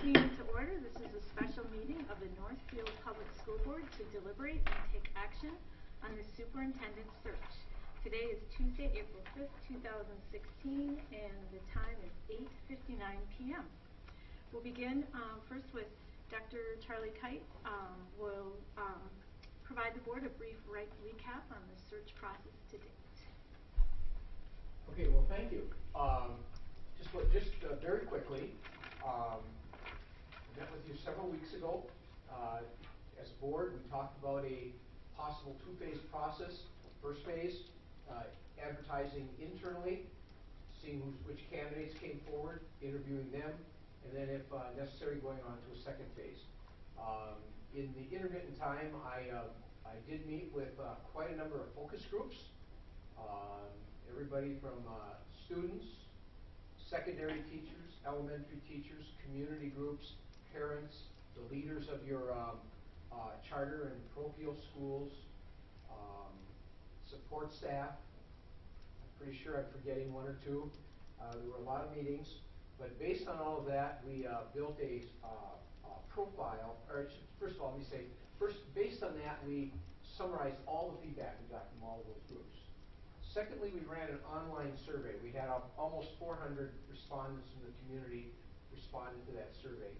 Meeting to order. This is a special meeting of the Northfield Public School Board to deliberate and take action on the superintendent search. Today is Tuesday, April 5th, 2016, and the time is 8:59 PM. We'll begin um, first with Dr. Charlie Kyte um, will um, provide the board a brief recap on the search process to date. Okay, well, thank you. Um, just, just uh, very quickly, um, met with you several weeks ago. Uh, as a board, we talked about a possible two-phase process. First phase, uh, advertising internally, seeing who's, which candidates came forward, interviewing them, and then if uh, necessary, going on to a second phase. Um, in the intermittent time, I, uh, I did meet with uh, quite a number of focus groups. Um, everybody from uh, students, secondary teachers, elementary teachers, community groups, parents, the leaders of your um, uh, charter and parochial schools, um, support staff. I'm pretty sure I'm forgetting one or two. Uh, there were a lot of meetings, but based on all of that, we uh, built a, uh, a profile. Or first of all, let me say, first, based on that, we summarized all the feedback we got from all of those groups. Secondly, we ran an online survey. We had almost 400 respondents from the community responding to that survey.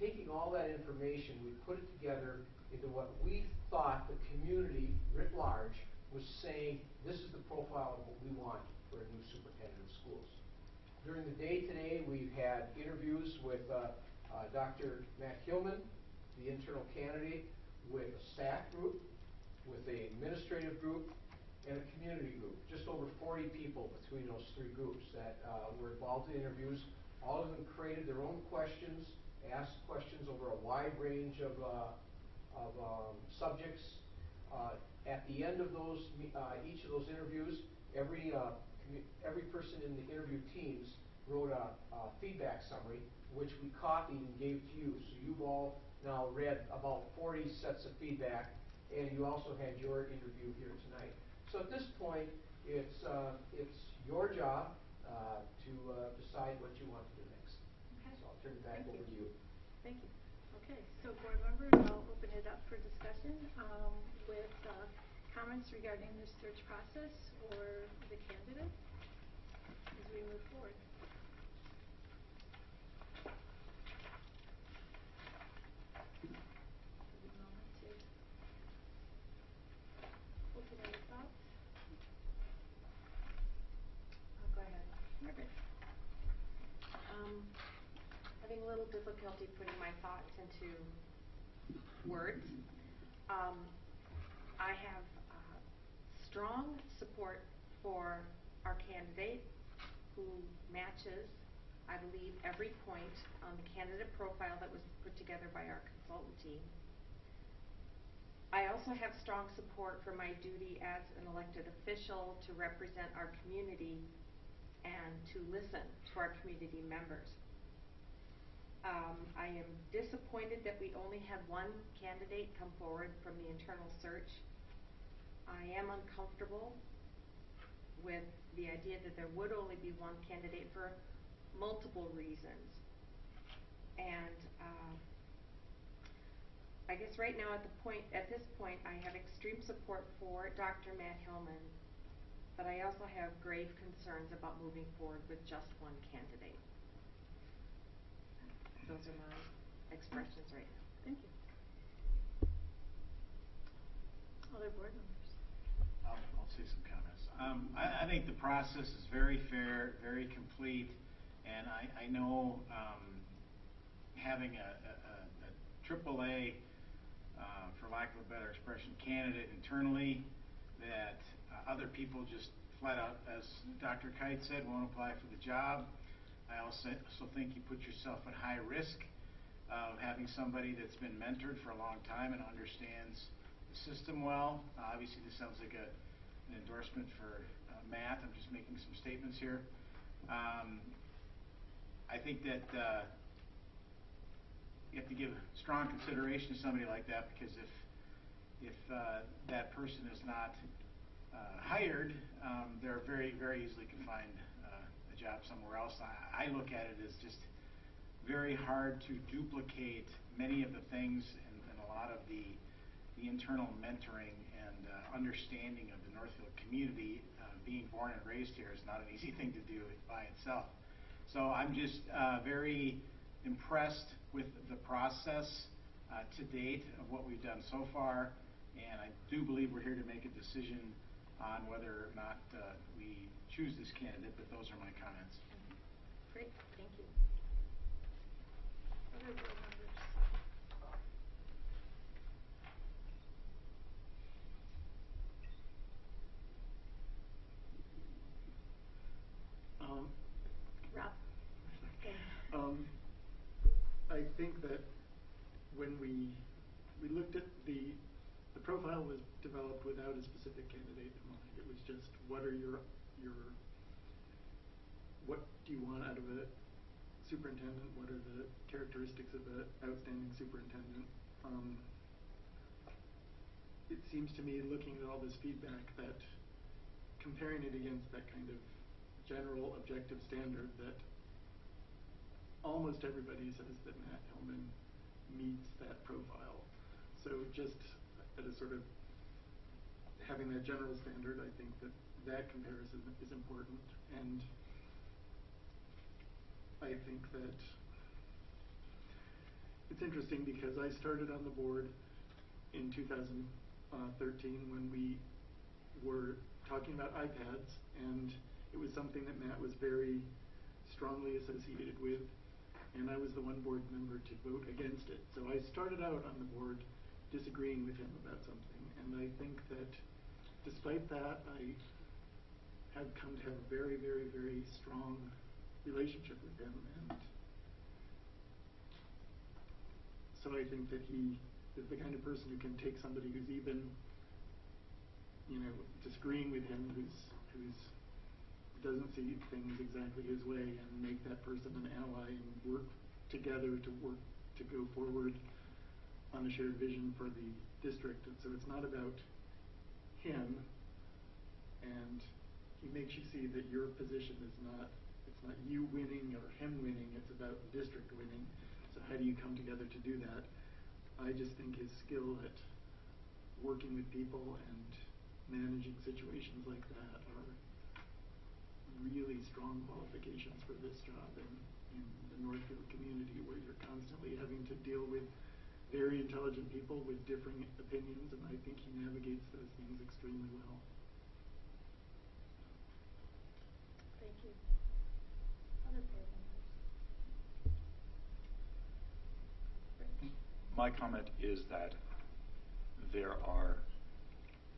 Taking all that information, we put it together into what we thought the community writ large was saying, this is the profile of what we want for a new superintendent of schools. During the day today, we've had interviews with uh, uh, Dr. Matt Hillman, the internal candidate, with a staff group, with an administrative group, and a community group. Just over 40 people between those three groups that uh, were involved in interviews. All of them created their own questions, asked questions over a wide range of, uh, of um, subjects. Uh, at the end of those, uh, each of those interviews, every, uh, every person in the interview teams wrote a, a feedback summary, which we copied and gave to you. So you've all now read about 40 sets of feedback, and you also had your interview here tonight. So at this point, it's, uh, it's your job to decide what you want to do next. Okay. So I'll turn it back Thank over you. to you. Thank you. Okay, so board members, I'll open it up for discussion um, with uh, comments regarding the search process or the candidates as we move forward. Take a moment to open any thoughts. I'll go ahead. Margaret? Um, having a little difficulty putting my thoughts into words. Um, I have uh, strong support for our candidate who matches, I believe, every point on the candidate profile that was put together by our consultant team. I also have strong support for my duty as an elected official to represent our community and to listen to our community members. Um, I am disappointed that we only had one candidate come forward from the internal search. I am uncomfortable with the idea that there would only be one candidate for multiple reasons. And uh, I guess right now at the point, at this point, I have extreme support for Dr. Matt Hillman, but I also have grave concerns about moving forward with just one candidate. Those are my expressions right now. Thank you. Other board members? I'll, I'll say some comments. Um, I, I think the process is very fair, very complete, and I, I know, um, having a, a, a a AAA, uh, for lack of a better expression, candidate internally, that uh, other people just flat out, as Dr. Kyte said, won't apply for the job. I also, also think you put yourself at high risk of having somebody that's been mentored for a long time and understands the system well. Uh, obviously, this sounds like a, an endorsement for uh, Matt. I'm just making some statements here. Um, I think that uh, you have to give strong consideration to somebody like that because if if uh, that person is not uh, hired, um, they're very very easily uh, job somewhere else. I, I look at it as just very hard to duplicate many of the things and, and a lot of the, the internal mentoring and uh, understanding of the Northfield community. Uh, being born and raised here is not an easy thing to do by itself. So I'm just uh, very impressed with the process uh, to date of what we've done so far, and I do believe we're here to make a decision on whether or not uh, we choose this candidate, but those are my comments. Great, thank you. Other board members? Um, Rob? Um, I think that when we, we looked at the, the profile was developed without a specific candidate in mind. Was just, what are your, your, what do you want out of a superintendent? What are the characteristics of an outstanding superintendent? Um, it seems to me, looking at all this feedback, that comparing it against that kind of general objective standard that almost everybody says that Matt Hillman meets that profile. So just at a sort of having that general standard, I think that that comparison is important. And I think that it's interesting because I started on the board in 2013 when we were talking about iPads, and it was something that Matt was very strongly associated with, and I was the one board member to vote against it. So I started out on the board disagreeing with him about something, and I think that despite that, I have come to have a very, very, very strong relationship with him, and so I think that he is the kind of person who can take somebody who's even, you know, disagreeing with him, who's who's doesn't see things exactly his way, and make that person an ally and work together to work to go forward on a shared vision for the district. And so it's not about him, and he makes you see that your position is not it's not you winning or him winning. It's about the district winning. So how do you come together to do that? I just think his skill at working with people and managing situations like that are really strong qualifications for this job in, in the Northfield community where you're constantly having to deal with very intelligent people with differing opinions and I think he navigates those things extremely well. Thank you. Other board members? My comment is that there are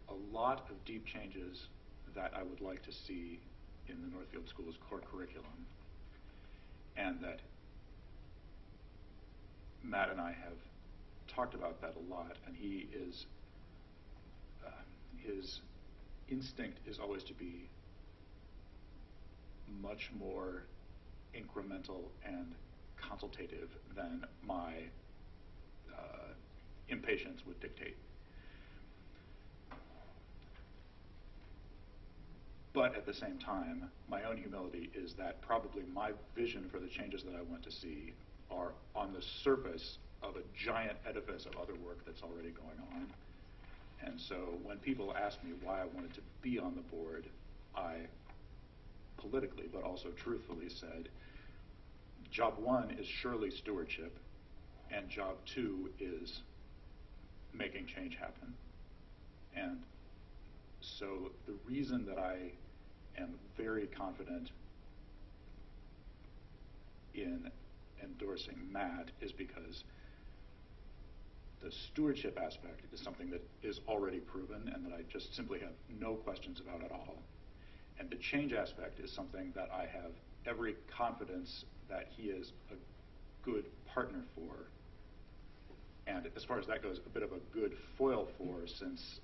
a lot of deep changes that I would like to see in the Northfield Schools core curriculum, and that Matt and I have talked about that a lot, and he is, uh, his instinct is always to be much more incremental and consultative than my uh, impatience would dictate. But at the same time, my own humility is that probably my vision for the changes that I want to see are on the surface of a giant edifice of other work that's already going on. And so when people ask me why I wanted to be on the board, I politically but also truthfully said, job one is surely stewardship, and job two is making change happen. And so the reason that I am very confident in endorsing Matt is because the stewardship aspect is something that is already proven and that I just simply have no questions about at all. And the change aspect is something that I have every confidence that he is a good partner for. And as far as that goes, a bit of a good foil for since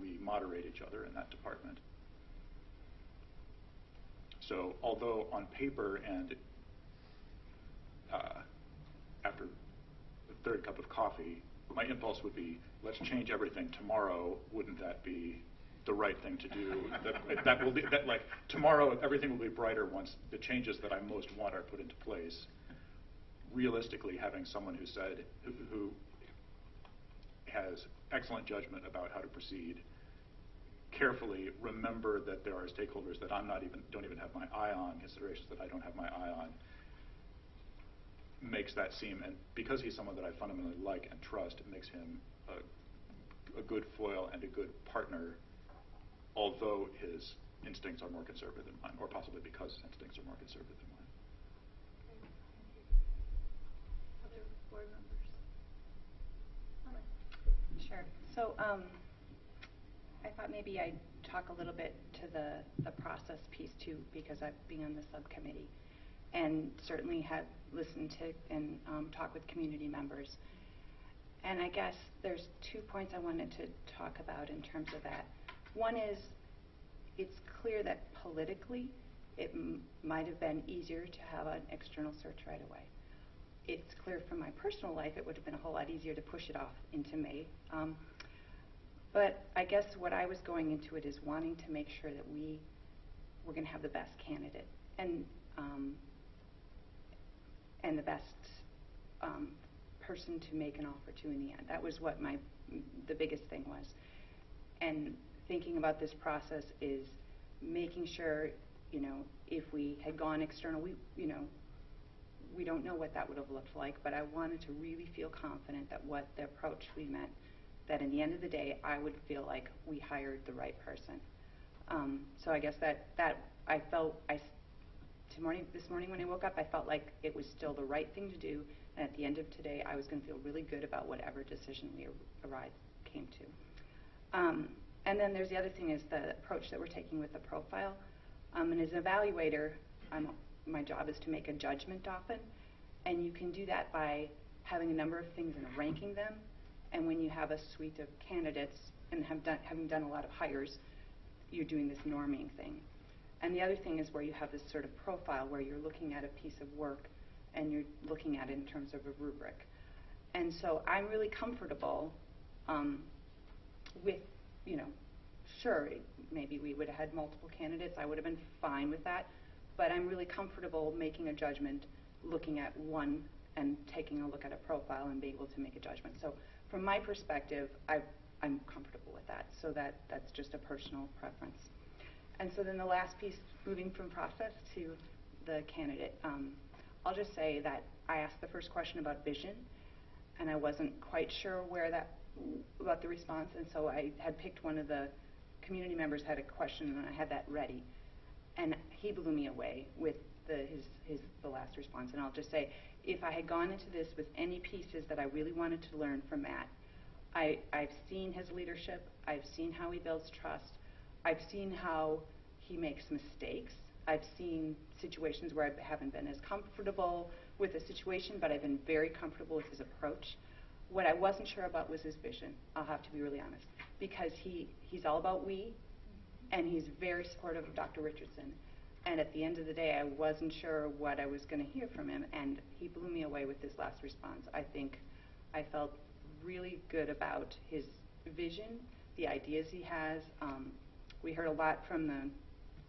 we moderate each other in that department. So although on paper and uh, after the third cup of coffee, my impulse would be, let's change everything tomorrow. Wouldn't that be the right thing to do? that, that will be that like tomorrow everything will be brighter once the changes that I most want are put into place. realistically, having someone who said, who, who has excellent judgment about how to proceed, carefully remember that there are stakeholders that I'm not even, don't even have my eye on, considerations that I don't have my eye on, makes that seem, and because he's someone that I fundamentally like and trust, it makes him a, a good foil and a good partner, although his instincts are more conservative than mine, or possibly because his instincts are more conservative than mine. Other board members? Sure. So, um, I thought maybe I'd talk a little bit to the, the process piece too, because I've been on the subcommittee and certainly have listened to and um, talked with community members. And I guess there's two points I wanted to talk about in terms of that. One is, it's clear that politically, it might have been easier to have an external search right away. It's clear from my personal life, it would have been a whole lot easier to push it off into May. Um, but I guess what I was going into it is wanting to make sure that we were going to have the best candidate and um, and the best um, person to make an offer to in the end. That was what my the biggest thing was. And thinking about this process is making sure, you know, if we had gone external, we, you know, we don't know what that would have looked like, but I wanted to really feel confident that what the approach we meant, that in the end of the day, I would feel like we hired the right person. Um, so I guess that that I felt I morning this morning when I woke up, I felt like it was still the right thing to do, and at the end of today, I was going to feel really good about whatever decision we arrived came to. Um, and then there's the other thing is the approach that we're taking with the profile. Um, and as an evaluator, I'm, my job is to make a judgment often, and you can do that by having a number of things and ranking them. And when you have a suite of candidates and have done, having done a lot of hires, you're doing this norming thing. And the other thing is where you have this sort of profile where you're looking at a piece of work and you're looking at it in terms of a rubric. And so I'm really comfortable um, with, you know, sure, maybe we would have had multiple candidates. I would have been fine with that. But I'm really comfortable making a judgment, looking at one and taking a look at a profile and being able to make a judgment. So from my perspective, I, I'm comfortable with that. So that, that's just a personal preference. And so then the last piece, moving from process to the candidate, um, I'll just say that I asked the first question about vision, and I wasn't quite sure where that about the response, and so I had picked one of the community members had a question, and I had that ready, and he blew me away with the, his his the last response. And I'll just say, if I had gone into this with any pieces that I really wanted to learn from Matt, I I've seen his leadership, I've seen how he builds trust, I've seen how he makes mistakes. I've seen situations where I haven't been as comfortable with a situation, but I've been very comfortable with his approach. What I wasn't sure about was his vision. I'll have to be really honest, because he he's all about we, and he's very supportive of Dr. Richardson. And at the end of the day, I wasn't sure what I was going to hear from him, and he blew me away with his last response. I think I felt really good about his vision, the ideas he has. Um, we heard a lot from the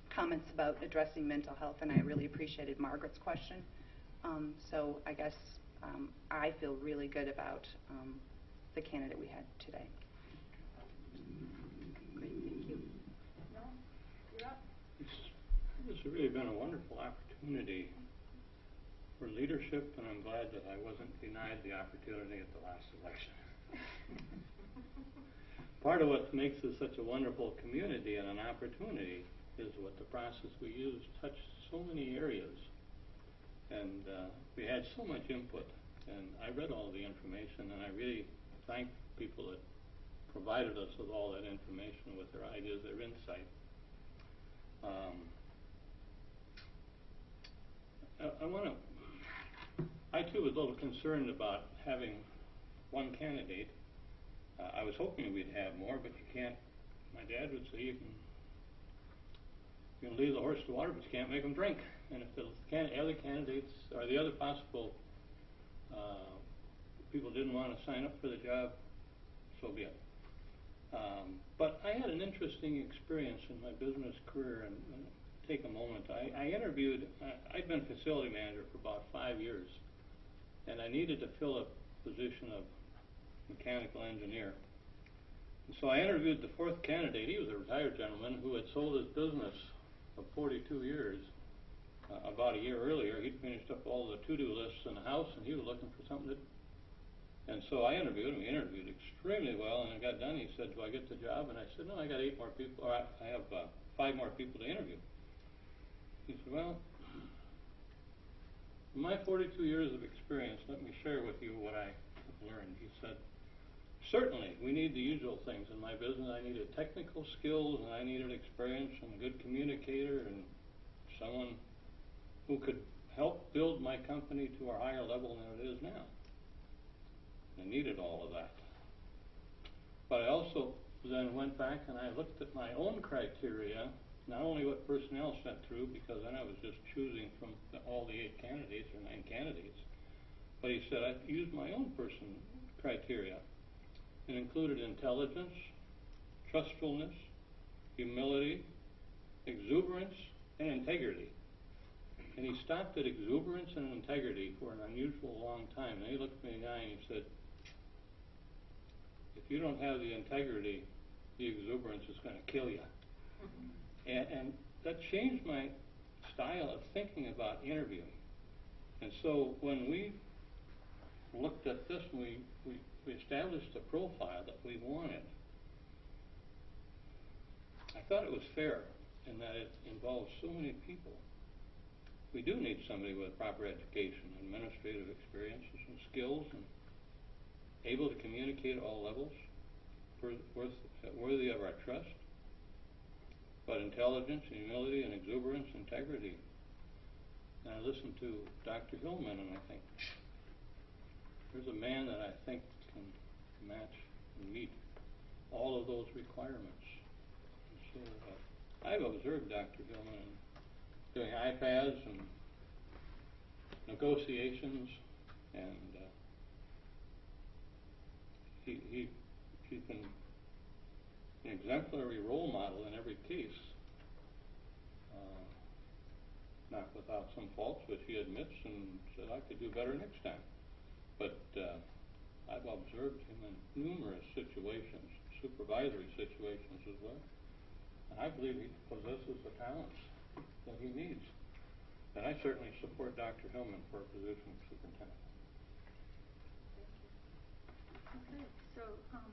comments about addressing mental health, and I really appreciated Margaret's question. Um, so I guess um, I feel really good about um, the candidate we had today. Great, thank you. No? You're up. It's, it's really been a wonderful opportunity for leadership, and I'm glad that I wasn't denied the opportunity at the last election. Part of what makes this such a wonderful community and an opportunity is what the process we use touched so many areas. And uh, we had so much input. And I read all the information, and I really thank people that provided us with all that information, with their ideas, their insight. Um, I, I want to. I too was a little concerned about having one candidate. Uh, I was hoping we'd have more, but you can't. My dad would say you can you can lead the horse to water, but you can't make them drink. And if the can- other candidates or the other possible uh, people didn't want to sign up for the job, so be it. Um, but I had an interesting experience in my business career, and, and take a moment. I, I interviewed. I, I'd been facility manager for about five years, and I needed to fill a position of mechanical engineer. And so I interviewed the fourth candidate. He was a retired gentleman who had sold his business of 42 years. Uh, about a year earlier, he'd finished up all the to-do lists in the house, and he was looking for something to. And so I interviewed him. He interviewed extremely well, and I got done. He said, "Do I get the job?" And I said, "No, I got eight more people. Or I, I have uh, five more people to interview." He said, "Well, in my 42 years of experience, let me share with you what I have learned." He said, Certainly, we need the usual things in my business. I needed technical skills, and I needed experience, and a good communicator, and someone who could help build my company to a higher level than it is now. I needed all of that. But I also then went back and I looked at my own criteria, not only what personnel sent through, because then I was just choosing from the, all the eight candidates or nine candidates, but he said I used my own person criteria. It included intelligence, trustfulness, humility, exuberance, and integrity. And he stopped at exuberance and integrity for an unusual long time. And he looked me in the eye and he said, If you don't have the integrity, the exuberance is going to kill you. And, and that changed my style of thinking about interviewing. And so when we looked at this we, we we established the profile that we wanted. I thought it was fair in that it involves so many people. We do need somebody with proper education, administrative experiences, and skills, and able to communicate at all levels, worthy of our trust, but intelligence, humility, and exuberance, integrity. And I listened to Dr. Hillman, and I think there's a man that I think match and meet all of those requirements. So uh, I've observed Dr. Hillman doing iPads and negotiations, and uh, he, he, he's been an exemplary role model in every case. Uh, not without some faults, which he admits and said I could do better next time. But uh, I've observed him in numerous situations, supervisory situations as well. And I believe he possesses the talents that he needs. And I certainly support Dr. Hillman for a position of superintendent. Okay, so um,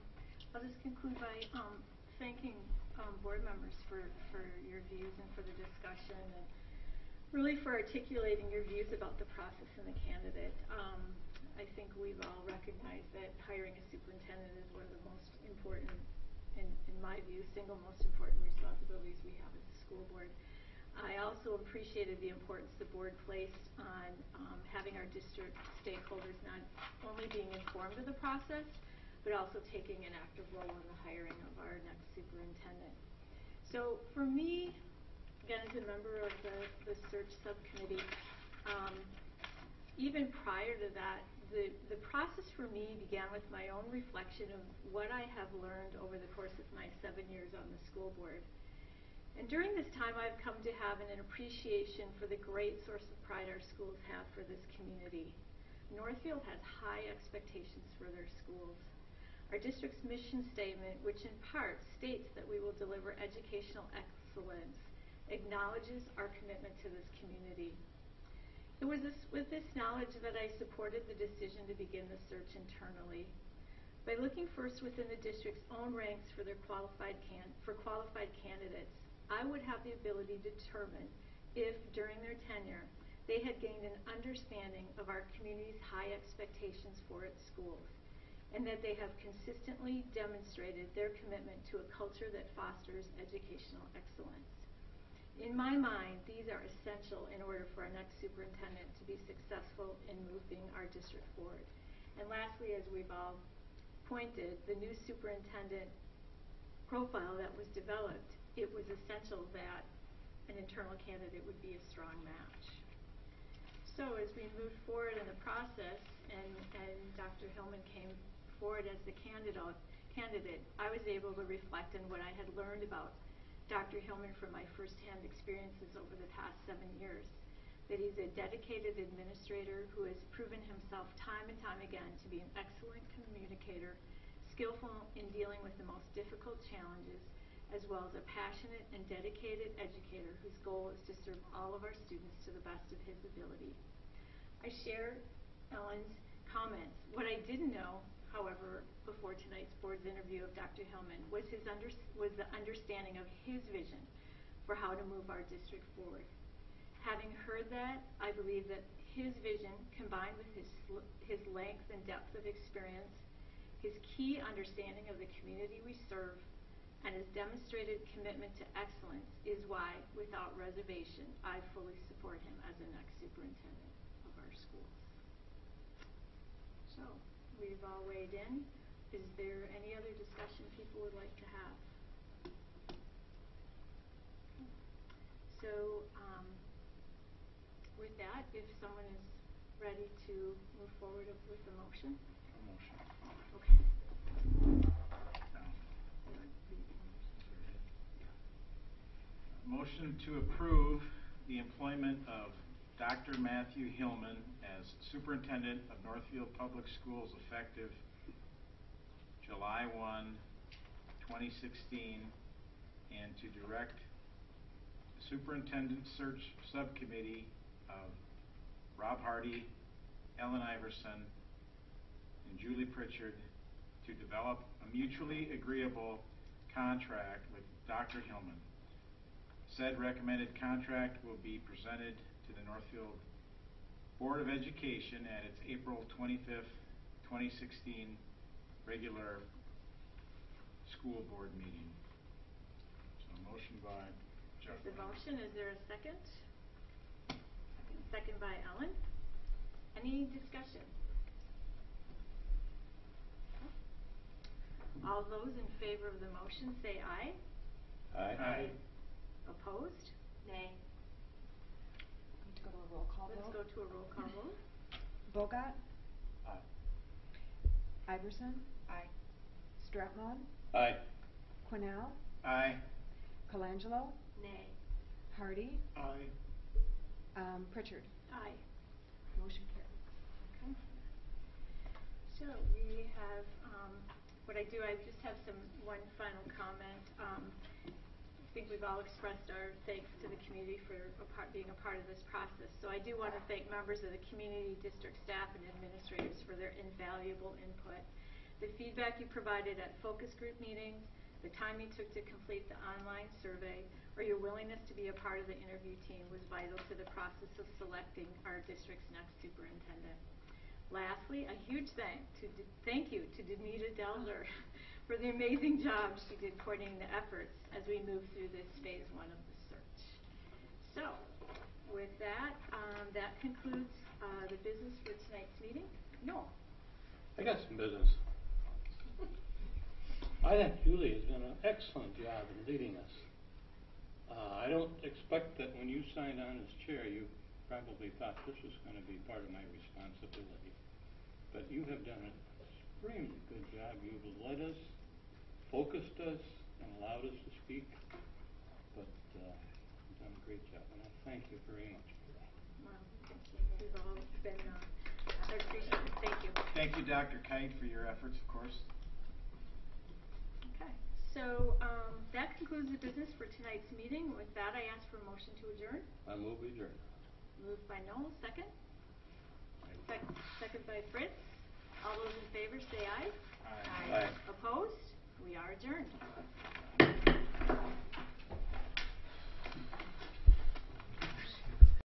I'll just conclude by um, thanking um, board members for, for your views and for the discussion and really for articulating your views about the process and the candidate. Um, I think we've all recognized that hiring a superintendent is one of the most important, in, in my view, single most important responsibilities we have as a school board. I also appreciated the importance the board placed on um, having our district stakeholders not only being informed of the process, but also taking an active role in the hiring of our next superintendent. So for me, again, as a member of the, the search subcommittee, um, even prior to that, the, the process for me began with my own reflection of what I have learned over the course of my seven years on the school board. And during this time, I've come to have an appreciation for the great source of pride our schools have for this community. Northfield has high expectations for their schools. Our district's mission statement, which in part states that we will deliver educational excellence, acknowledges our commitment to this community. It was this, with this knowledge that I supported the decision to begin the search internally. By looking first within the district's own ranks for their qualified can, for qualified candidates, I would have the ability to determine if, during their tenure, they had gained an understanding of our community's high expectations for its schools, and that they have consistently demonstrated their commitment to a culture that fosters educational excellence. In my mind, these are essential in order for our next superintendent to be successful in moving our district forward. And lastly, as we've all pointed, the new superintendent profile that was developed, it was essential that an internal candidate would be a strong match. So as we moved forward in the process and, and Dr. Hillman came forward as the candidate, candidate, I was able to reflect on what I had learned about Dr. Hillman from my firsthand experiences over the past seven years. that he's a dedicated administrator who has proven himself time and time again to be an excellent communicator, skillful in dealing with the most difficult challenges, as well as a passionate and dedicated educator whose goal is to serve all of our students to the best of his ability. I share Ellen's comments. What I didn't know, however, before tonight's board's interview of Dr. Hillman was his under, was the understanding of his vision for how to move our district forward. Having heard that, I believe that his vision, combined with his his length and depth of experience, his key understanding of the community we serve, and his demonstrated commitment to excellence is why, without reservation, I fully support him as the next superintendent of our schools. So, we've all weighed in. Is there any other discussion people would like to have? So, um, with that, if someone is ready to move forward with the motion? Motion. Okay. Motion to approve the employment of Dr. Matthew Hillman as Superintendent of Northfield Public Schools effective July 1, 2016, and to direct the Superintendent Search Subcommittee of Rob Hardy, Ellen Iverson, and Julie Pritchard to develop a mutually agreeable contract with Dr. Hillman. Said recommended contract will be presented to the Northfield Board of Education at its April 25th, 2016 regular school board meeting. So motion by Jeff. There's a motion, is there a second? Second by Ellen. Any discussion? All those in favor of the motion say aye. Aye. Opposed? Nay. Need to go to a roll call Let's vote. go to a roll call vote. Bogat, Aye. Iverson, Aye. Stratmoen, Aye. Quinnell, Aye. Colangelo, Nay. Hardy, Aye. um, Pritchard. Aye. Motion carries. Okay. So we have, um, what I do, I just have some, one final comment. Um, I think we've all expressed our thanks to the community for a part, being a part of this process. So I do want to thank members of the community, district staff, and administrators for their invaluable input. The feedback you provided at focus group meetings, the time you took to complete the online survey, or your willingness to be a part of the interview team was vital to the process of selecting our district's next superintendent. Lastly, a huge thank to, thank you to Danita Delzer for the amazing job she did coordinating the efforts as we move through this phase one of the search. So, with that, um, that concludes, uh, the business for tonight's meeting. No, I got some business. I think Julie has done an excellent job in leading us. Uh, I don't expect that when you signed on as chair, you probably thought this was gonna be part of my responsibility. But you have done an extremely good job. You've led us, focused us, and allowed us to speak. But, uh, you've done a great job, and I thank you very much for that. well, thank you. We've all been, uh, I. Thank you. Thank you, Dr. Kyte, for your efforts, of course. Okay, so, um, that concludes the business for tonight's meeting. With that, I ask for a motion to adjourn. I move we adjourn. Moved by Noel, second? Sec- Second by Fritz. All those in favor say aye. Aye. Aye. Opposed? We are adjourned.